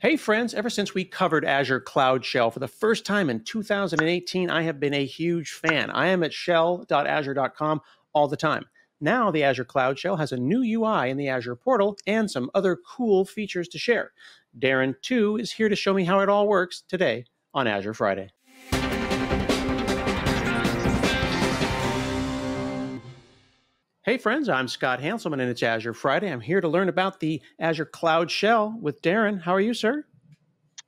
Hey, friends, ever since we covered Azure Cloud Shell for the first time in 2018, I have been a huge fan. I am at shell.azure.com all the time. Now, the Azure Cloud Shell has a new UI in the Azure portal and some other cool features to share. Darren Tu, is here to show me how it all works today on Azure Friday. Hey, friends, I'm Scott Hanselman, and it's Azure Friday. I'm here to learn about the Azure Cloud Shell with Darren. How are you, sir?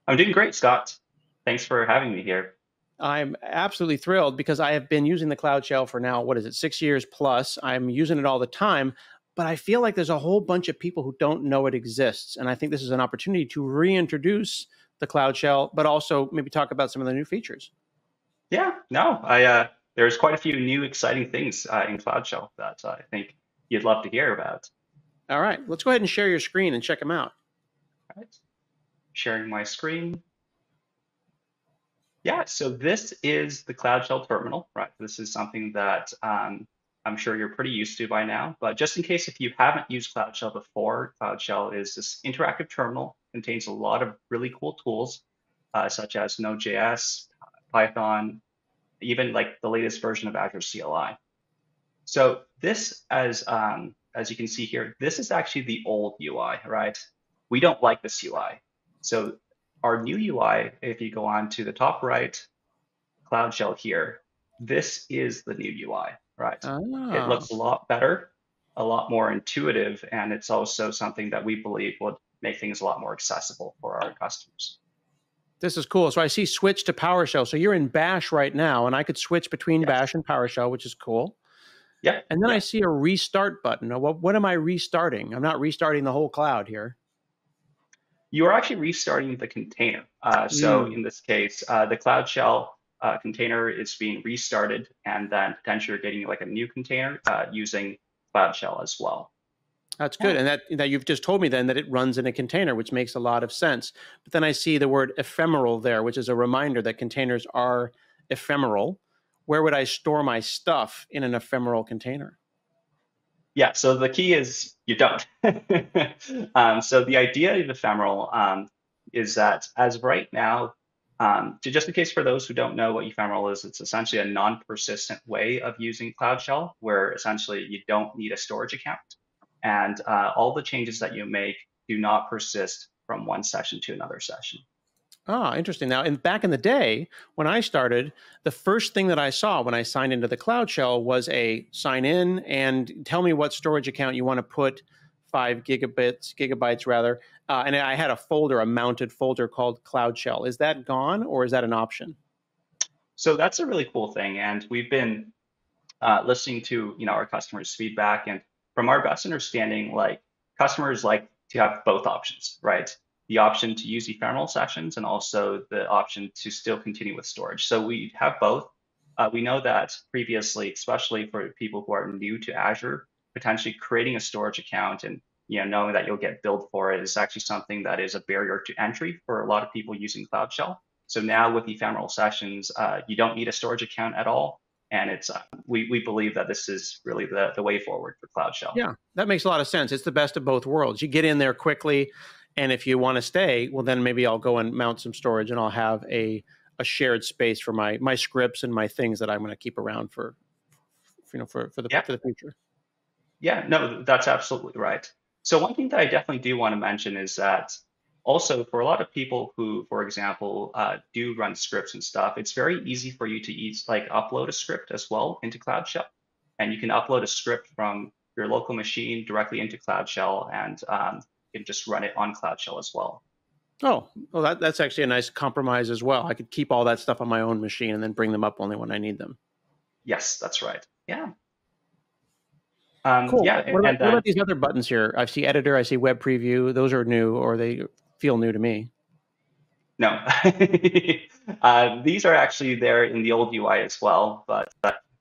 I'm doing great, Scott. Thanks for having me here. I'm absolutely thrilled because I have been using the Cloud Shell for now, what is it, six years plus. I'm using it all the time, but I feel like there's a whole bunch of people who don't know it exists. And I think this is an opportunity to reintroduce the Cloud Shell, but also maybe talk about some of the new features. Yeah, no, I uh, there's quite a few new exciting things uh, in Cloud Shell that uh, I think you'd love to hear about. All right, let's go ahead and share your screen and check them out. All right, sharing my screen. Yeah, so this is the Cloud Shell terminal, right? This is something that um, I'm sure you're pretty used to by now, but just in case if you haven't used Cloud Shell before, Cloud Shell is this interactive terminal, contains a lot of really cool tools, uh, such as Node.js, Python, even like the latest version of Azure CLI. So this, as um, as you can see here, this is actually the old UI, right? We don't like this UI. So our new UI, if you go on to the top right, Cloud Shell here, this is the new UI, right? Oh. It looks a lot better, a lot more intuitive, and it's also something that we believe would make things a lot more accessible for our customers. This is cool. So I see switch to PowerShell. So you're in Bash right now, and I could switch between yes. Bash and PowerShell, which is cool. Yeah. And then yeah. I see a restart button. What, what am I restarting? I'm not restarting the whole cloud here. You are actually restarting the container. Uh, so mm. in this case, uh, the Cloud Shell uh, container is being restarted, and then potentially you're getting like a new container uh, using Cloud Shell as well. That's good. And that, that you've just told me then that it runs in a container, which makes a lot of sense. But then I see the word ephemeral there, which is a reminder that containers are ephemeral. Where would I store my stuff in an ephemeral container? Yeah, so the key is you don't. um, so the idea of ephemeral um, is that as of right now, um, to just in case for those who don't know what ephemeral is, it's essentially a non-persistent way of using Cloud Shell, where essentially you don't need a storage account and uh, all the changes that you make do not persist from one session to another session. Ah, interesting. Now, in back in the day when I started, the first thing that I saw when I signed into the Cloud Shell was a sign in and tell me what storage account you want to put five gigabits, gigabytes rather. Uh, and I had a folder, a mounted folder called Cloud Shell. Is that gone or is that an option? So that's a really cool thing, and we've been uh, listening to you know our customers' feedback, and from our best understanding, like customers like to have both options, right? The option to use ephemeral sessions and also the option to still continue with storage. So we have both. Uh, we know that previously, especially for people who are new to Azure, potentially creating a storage account and you know knowing that you'll get billed for it is actually something that is a barrier to entry for a lot of people using Cloud Shell. So now with ephemeral sessions, uh, you don't need a storage account at all and it's uh, we, we believe that this is really the, the way forward for cloud shell. Yeah that makes a lot of sense. It's the best of both worlds. You get in there quickly and if you want to stay well then maybe i'll go and mount some storage and i'll have a, a shared space for my my scripts and my things that i'm going to keep around for, for, you know for, for the yeah. for the future. Yeah no that's absolutely right. So one thing that i definitely do want to mention is that also for a lot of people who for example uh, do run scripts and stuff it's very easy for you to like upload a script as well into cloud shell and you can upload a script from your local machine directly into cloud shell and um, you can just run it on cloud shell as well oh well that, that's actually a nice compromise as well i could keep all that stuff on my own machine and then bring them up only when i need them yes that's right yeah um, cool. Yeah, what about, and, uh, what about, these other buttons here? I see editor, I see web preview. Those are new, or they feel new to me. No, uh, these are actually there in the old UI as well, but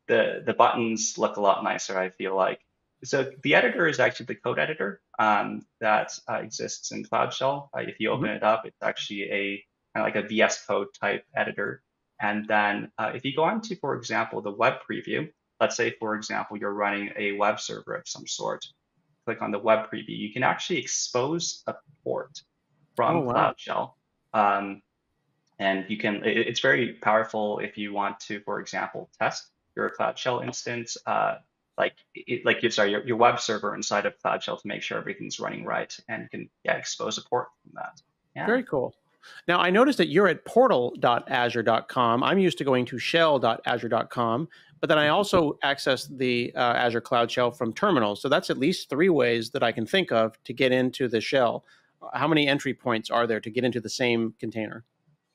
the the buttons look a lot nicer. I feel like. So the editor is actually the code editor um, that uh, exists in Cloud Shell. Uh, if you open mm-hmm. it up, it's actually a kind of like a VS Code type editor. And then uh, if you go on to, for example, the web preview, let's say, for example, you're running a web server of some sort, click on the web preview, you can actually expose a port from oh, wow. Cloud Shell. Um, and you can, it, it's very powerful if you want to, for example, test your Cloud Shell instance, uh, like it, like your sorry, your, your web server inside of Cloud Shell to make sure everything's running right and you can yeah, expose a port from that. Yeah. Very cool. Now, I noticed that you're at portal.azure.com. I'm used to going to shell.azure.com, but then I mm-hmm. also access the uh, Azure Cloud Shell from terminals. So that's at least three ways that I can think of to get into the shell. How many entry points are there to get into the same container?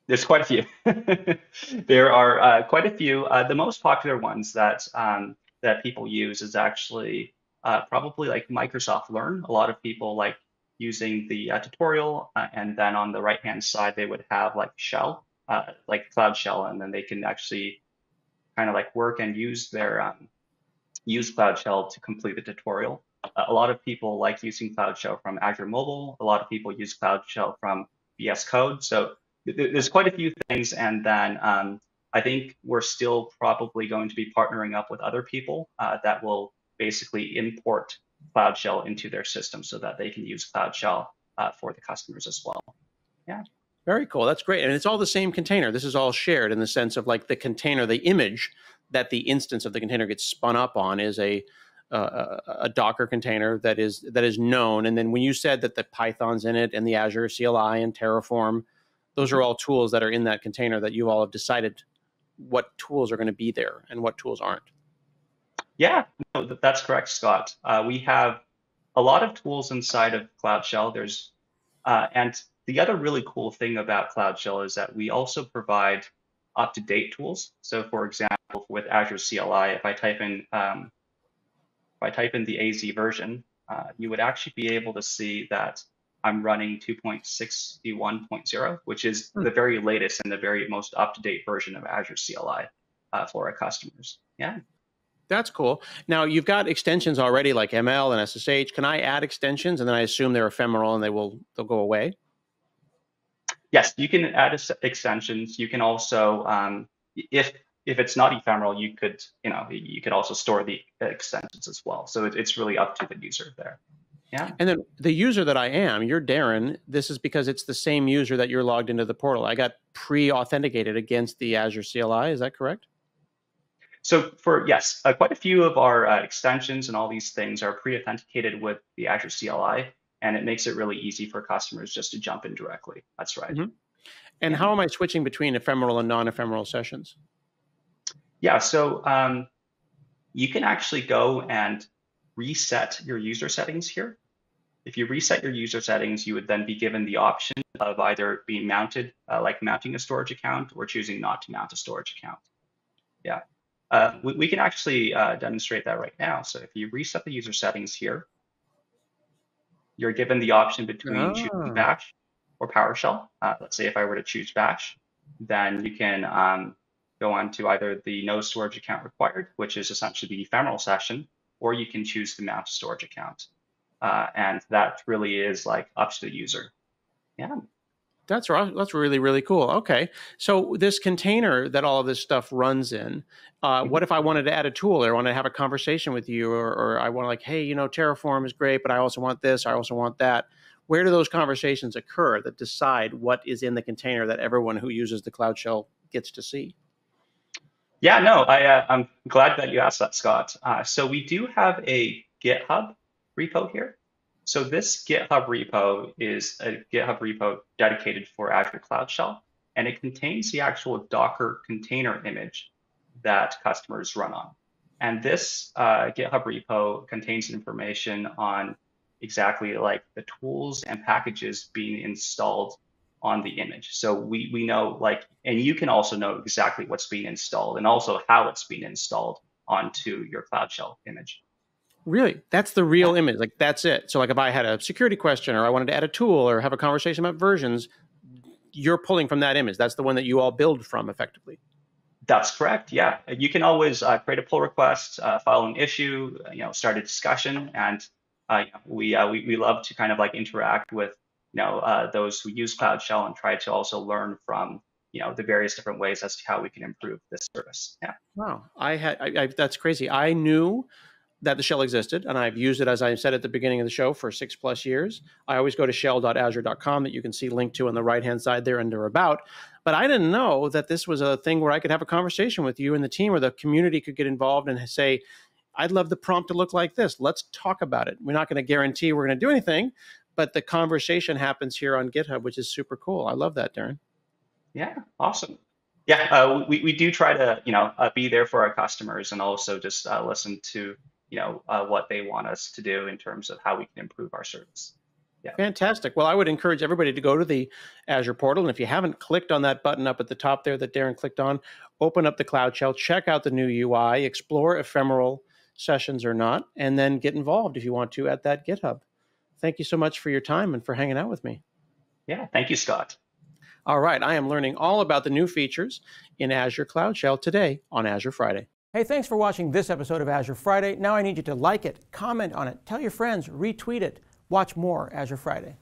There's quite a few. there are uh, quite a few. Uh, the most popular ones that um, that people use is actually uh, probably like Microsoft Learn. A lot of people like using the uh, tutorial, uh, and then on the right hand side they would have like shell, uh, like Cloud Shell, and then they can actually kind of like work and use their um, use Cloud Shell to complete the tutorial. Uh, a lot of people like using Cloud Shell from Azure Mobile. A lot of people use Cloud Shell from VS Code. So th there's quite a few things, and then um, I think we're still probably going to be partnering up with other people uh, that will basically import Cloud Shell into their system so that they can use Cloud Shell uh, for the customers as well. Yeah. Very cool. That's great. And it's all the same container. This is all shared in the sense of like the container, the image that the instance of the container gets spun up on is a uh, a Docker container that is that is known. And then when you said that the Python's in it and the Azure CLI and Terraform, those are all tools that are in that container that you all have decided what tools are going to be there and what tools aren't. Yeah, no, that's correct, Scott. Uh, we have a lot of tools inside of Cloud Shell. There's uh, and the other really cool thing about Cloud Shell is that we also provide up-to-date tools. So, for example, with Azure CLI, if I type in um, if I type in the AZ version, uh, you would actually be able to see that I'm running 2.61.0, which is hmm. the very latest and the very most up-to-date version of Azure CLI uh, for our customers. Yeah. That's cool. Now you've got extensions already like ML and SSH. Can I add extensions and then I assume they're ephemeral and they will they'll go away? Yes, you can add extensions. You can also, um, if if it's not ephemeral, you could you know you could also store the extensions as well. So it, it's really up to the user there. Yeah. And then the user that I am, you're Darren. This is because it's the same user that you're logged into the portal. I got pre-authenticated against the Azure CLI. Is that correct? So for yes, uh, quite a few of our uh, extensions and all these things are pre-authenticated with the Azure CLI, and it makes it really easy for customers just to jump in directly. That's right. Mm-hmm. And yeah. how am I switching between ephemeral and non-ephemeral sessions? Yeah, so um, you can actually go and reset your user settings here. If you reset your user settings, you would then be given the option of either being mounted, uh, like mounting a storage account, or choosing not to mount a storage account. Yeah. Uh, we, we, can actually uh, demonstrate that right now. So if you reset the user settings here, you're given the option between oh. choosing Bash or PowerShell. Uh, let's say if I were to choose Bash, then you can um, go on to either the no storage account required, which is essentially the ephemeral session, or you can choose the mount storage account. Uh, and that really is like up to the user. Yeah. That's right. That's really really cool. Okay, so this container that all of this stuff runs in, uh, mm-hmm. what if I wanted to add a tool or I want to have a conversation with you, or, or I want to like, hey, you know, Terraform is great, but I also want this, I also want that. Where do those conversations occur that decide what is in the container that everyone who uses the Cloud Shell gets to see? Yeah, no, I, uh, I'm glad that you asked that, Scott. Uh, so we do have a GitHub repo here. So this GitHub repo is a GitHub repo dedicated for Azure Cloud Shell, and it contains the actual Docker container image that customers run on. And this uh, GitHub repo contains information on exactly like the tools and packages being installed on the image. So we, we know like, and you can also know exactly what's being installed and also how it's being installed onto your Cloud Shell image. Really? That's the real yeah. image. Like that's it. So like if I had a security question or I wanted to add a tool or have a conversation about versions, you're pulling from that image. That's the one that you all build from effectively. That's correct. Yeah, you can always uh, create a pull request, uh, file an issue, you know, start a discussion, and uh, we, uh, we we love to kind of like interact with you know uh, those who use Cloud Shell and try to also learn from you know the various different ways as to how we can improve this service. Yeah. Wow, I had I, I, that's crazy. I knew that the shell existed, and I've used it as I said at the beginning of the show for six plus years. I always go to shell.azure.com that you can see linked to on the right hand side there under about. But I didn't know that this was a thing where I could have a conversation with you and the team, or the community could get involved and say, "I'd love the prompt to look like this. Let's talk about it." We're not going to guarantee we're going to do anything, but the conversation happens here on GitHub, which is super cool. I love that, Darren. Yeah, awesome. Yeah, uh, we, we do try to you know uh, be there for our customers and also just uh, listen to you know uh, what they want us to do in terms of how we can improve our service. Yeah. Fantastic. Well, I would encourage everybody to go to the Azure portal. And if you haven't clicked on that button up at the top there that Darren clicked on, open up the Cloud Shell, check out the new UI, explore ephemeral sessions or not, and then get involved if you want to at that GitHub. Thank you so much for your time and for hanging out with me. Yeah, thank you, Scott. All right, I am learning all about the new features in Azure Cloud Shell today on Azure Friday. Hey, thanks for watching this episode of Azure Friday. Now I need you to like it, comment on it, tell your friends, retweet it. Watch more Azure Friday.